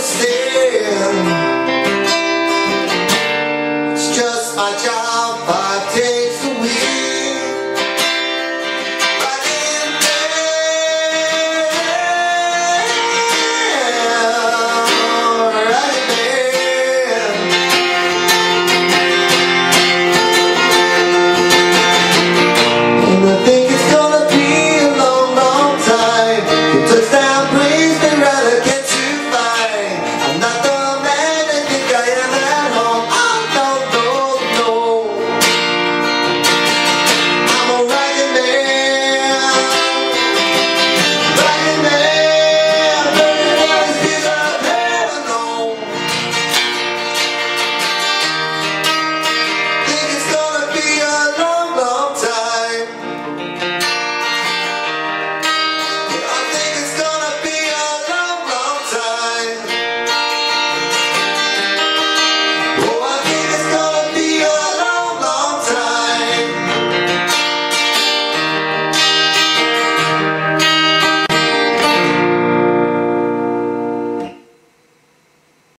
você.